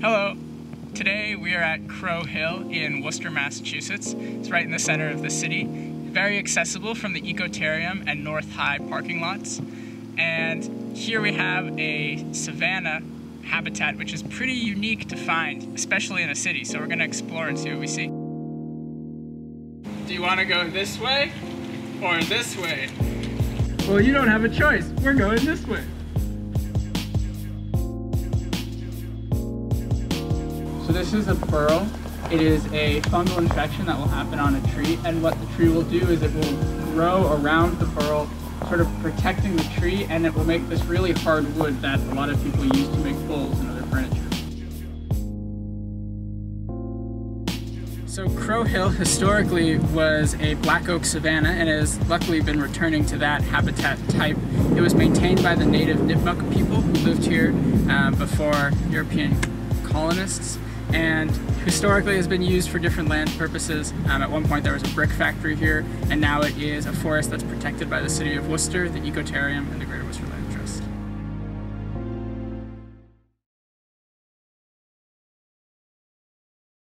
Hello. Today we are at Crow Hill in Worcester, Massachusetts. It's right in the center of the city. Very accessible from the Ecotarium and North High parking lots. And here we have a savanna habitat which is pretty unique to find, especially in a city. So we're going to explore and see what we see. Do you want to go this way or this way? Well, you don't have a choice. We're going this way. So this is a burl. It is a fungal infection that will happen on a tree and what the tree will do is it will grow around the burl sort of protecting the tree and it will make this really hard wood that a lot of people use to make bowls and other furniture. So Crow Hill historically was a black oak savanna and has luckily been returning to that habitat type. It was maintained by the native Nipmuc people who lived here uh, before European colonists and historically has been used for different land purposes. Um, at one point there was a brick factory here, and now it is a forest that's protected by the city of Worcester, the Ecotarium, and the Greater Worcester Land.